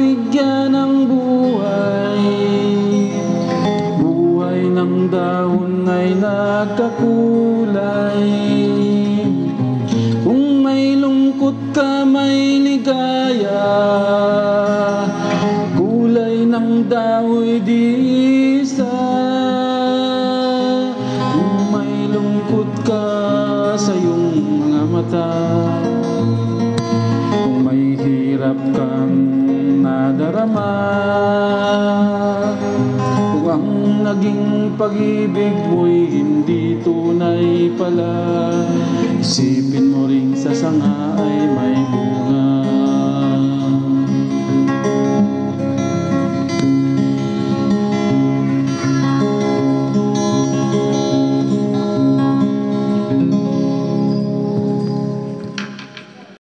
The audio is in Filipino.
mabigyan ng buhay. Buhay ng dahon ay nagkakulay. Kung may lungkot ka may ligaya. Kulay ng dahoy di isa. Kung may lungkot ka sa iyong mga mata. Kung may hirap kang nadarama Kung ang naging pag-ibig mo'y hindi tunay pala Isipin mo ring sa sanga